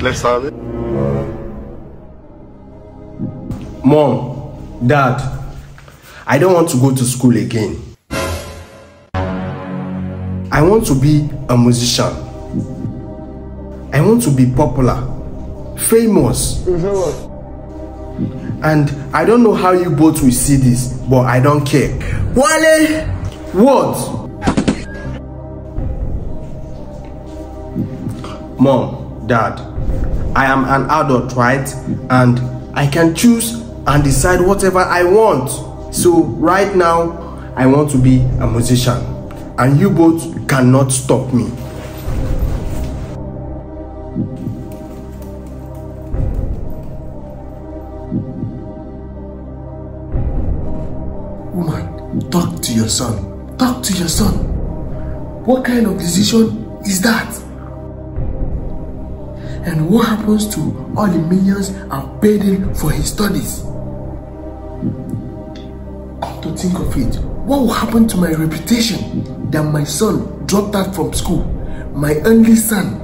Let's have it. Mom, Dad, I don't want to go to school again. I want to be a musician. I want to be popular, famous. And I don't know how you both will see this, but I don't care. Wale! What? Mom, Dad, I am an adult, right? And I can choose and decide whatever I want. So, right now, I want to be a musician. And you both cannot stop me. Woman, talk to your son. Talk to your son. What kind of decision is that? And what happens to all the millions I've paid him for his studies? Come to think of it, what will happen to my reputation that my son dropped out from school? My only son.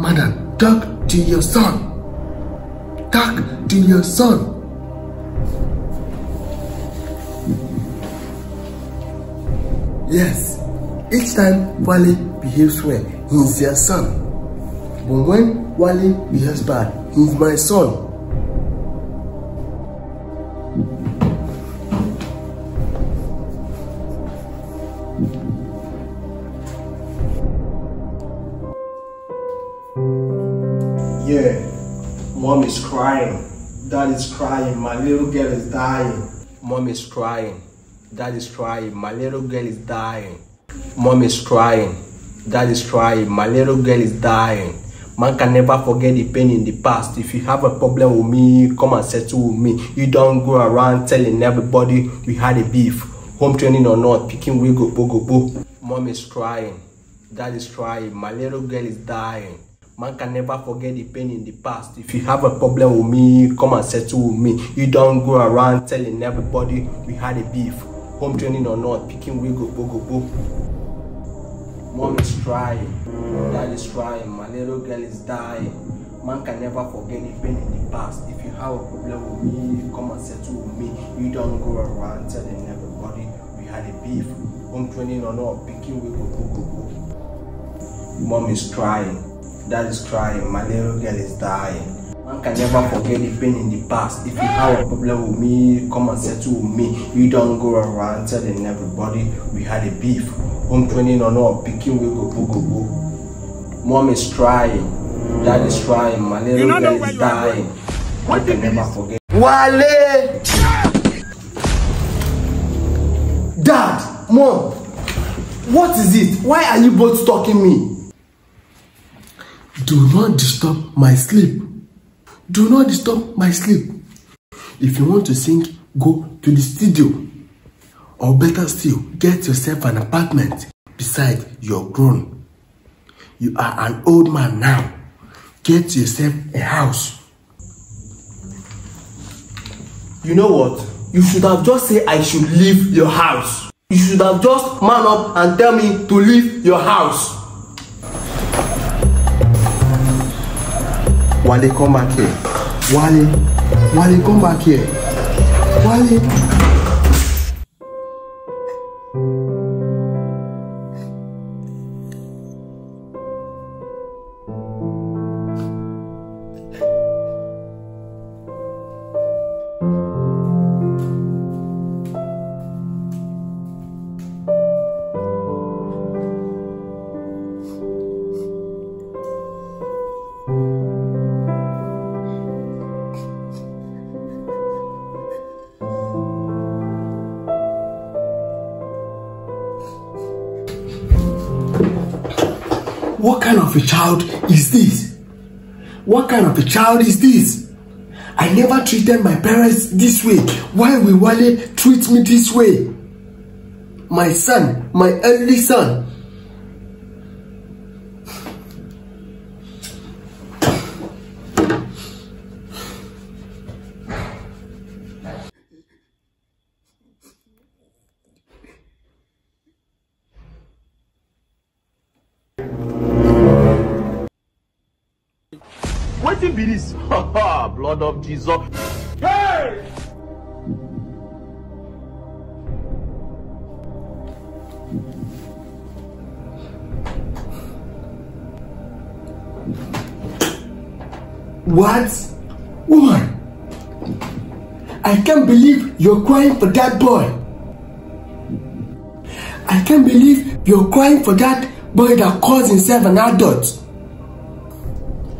Madam, talk to your son. Talk to your son. Yes, each time Wale behaves well, he's your son. But when Wale behaves bad, he's my son. Yeah, mom is crying. Dad is crying. My little girl is dying. Mom is crying. Dad is crying. My little girl is dying. Mom is crying. Dad is crying. My little girl is dying. Man can never forget the pain in the past. If you have a problem with me, come and settle with me. You don't go around telling everybody we had a beef. Home training or not, picking wig go go go. Mom is crying. Dad is crying. My little girl is dying. Man can never forget the pain in the past. If you have a problem with me, come and settle with me. You don't go around telling everybody we had a beef. Home training or not, picking wig go go go. Mom is crying. Dad is crying. My little girl is dying. Man can never forget the pain in the past. If you have a problem with me, come and settle with me. You don't go around telling everybody we had a beef. Home training or not, picking wig go go go go. Mom is crying. Dad is crying. My little girl is dying. Man can never forget the pain in the past. If you have a problem with me, come and settle with me. You don't go around telling everybody we had a beef. Home training or not, picking we go go go go. Mom is crying. Dad is crying. My little You girl is dying. Man can never forget. Wale! Dad, Mom, what is it? Why are you both stalking me? Do not disturb my sleep. Do not disturb my sleep. If you want to sing, go to the studio. Or better still, get yourself an apartment. Besides, you're grown. You are an old man now. Get yourself a house. You know what? You should have just said I should leave your house. You should have just man up and tell me to leave your house. Wale, come back here. Wale, Wale, come back here. Wale. What kind of a child is this? What kind of a child is this? I never treated my parents this way. Why will Wale treat me this way? My son, my only son. Wetin be this? Blood of Jesus. Hey! What? Woman! I can't believe you're crying for that boy. I can't believe you're crying for that boy that calls himself an adult.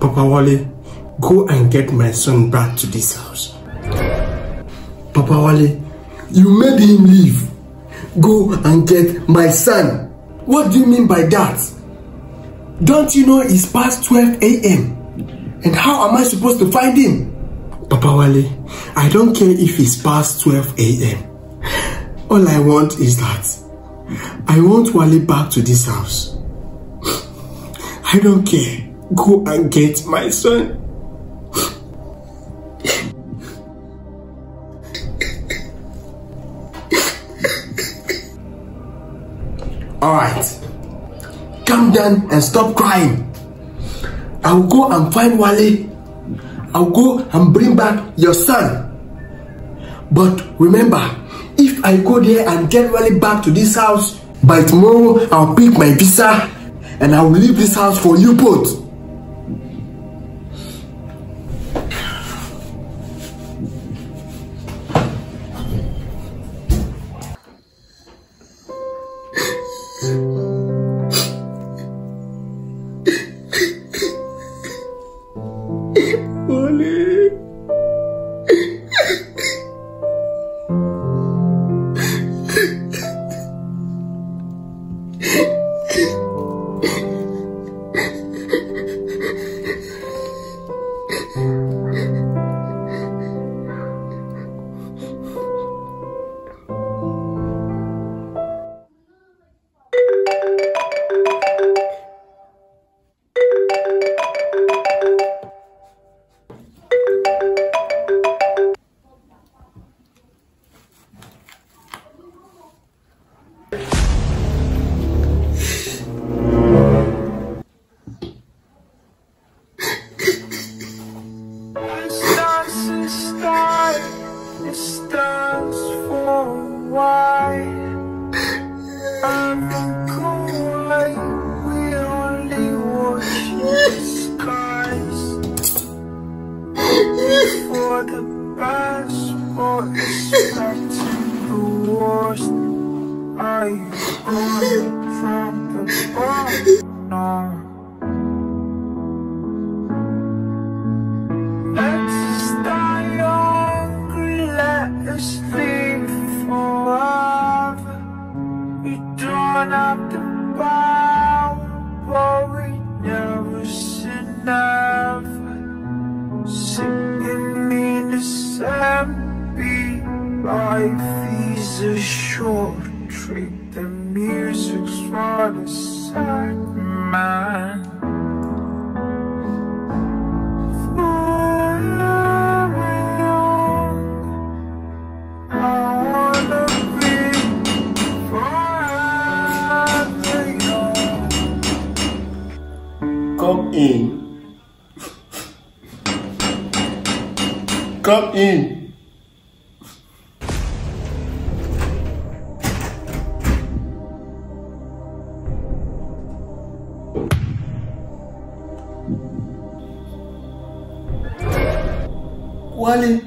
Papa Wale, go and get my son back to this house. Papa Wale, you made him leave. Go and get my son. What do you mean by that? Don't you know it's past 12 a.m.? And how am I supposed to find him? Papa Wale, I don't care if it's past 12 a.m. All I want is that I want Wale back to this house. I don't care. Go and get my son. Alright. Calm down and stop crying. I'll go and find Wale. I'll go and bring back your son. But remember, if I go there and get Wale back to this house, by tomorrow I'll pick my visa and I'll leave this house for you both. Wale. For the best, or expecting the worst. Are you running from the don't have to bow, but we never say never. Beat, life is a short trip. The music's for the sad man. Come in. Wale.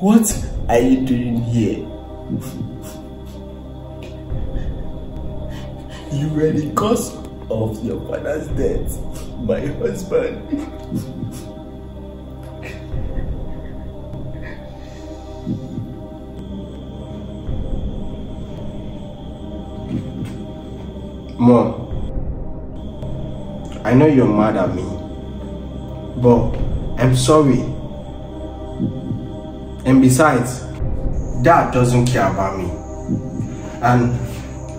What are you doing here? You were the cause of your father's death, my husband. Mom, I know you're mad at me, but I'm sorry. And besides, Dad doesn't care about me. And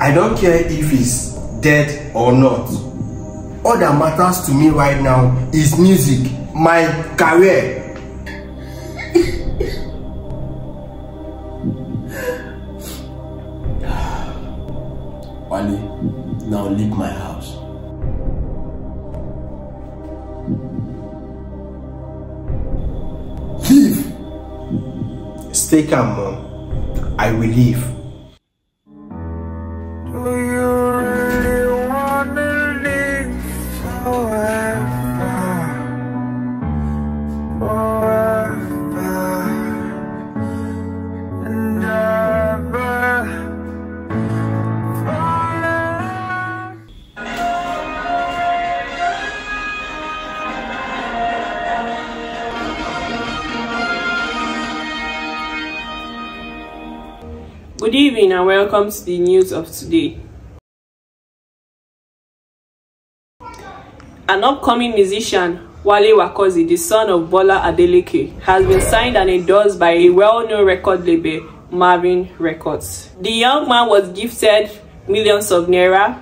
I don't care if he's dead or not. All that matters to me right now is music, my career. now leave my house. Leave! Stay calm, Mom. I will leave. Good evening and welcome to the news of today. An upcoming musician, Wale Wakozi, the son of Bola Adeleke, has been signed and endorsed by a well-known record label, Mavin Records. The young man was gifted millions of naira,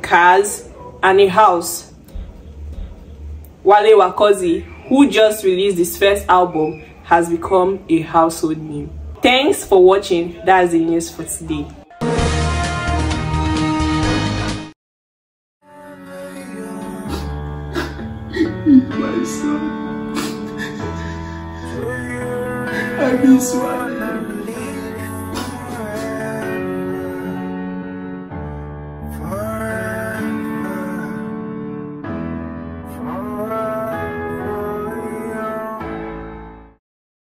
cars, and a house. Wale Wakozi, who just released his first album, has become a household name. Thanks for watching. That's the news for today. My son. I miss Wale.